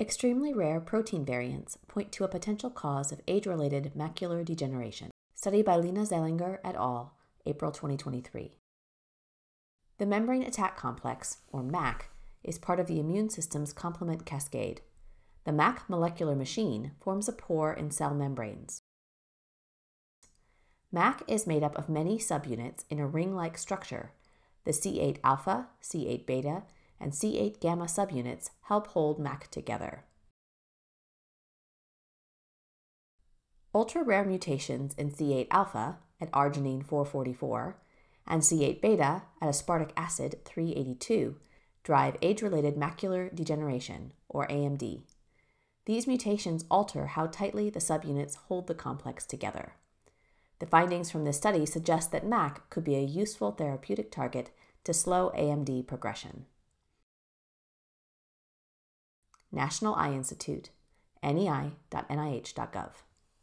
Extremely rare protein variants point to a potential cause of age related macular degeneration. Study by Lina Zelinger et al., April 2023. The membrane attack complex, or MAC, is part of the immune system's complement cascade. The MAC molecular machine forms a pore in cell membranes. MAC is made up of many subunits in a ring like structure. The C8 alpha, C8 beta, and C8 gamma subunits help hold MAC together. Ultra rare mutations in C8 alpha at arginine 444 and C8 beta at aspartic acid 382 drive age related macular degeneration, or AMD. These mutations alter how tightly the subunits hold the complex together. The findings from this study suggest that MAC could be a useful therapeutic target to slow AMD progression. National Eye Institute, nei.nih.gov.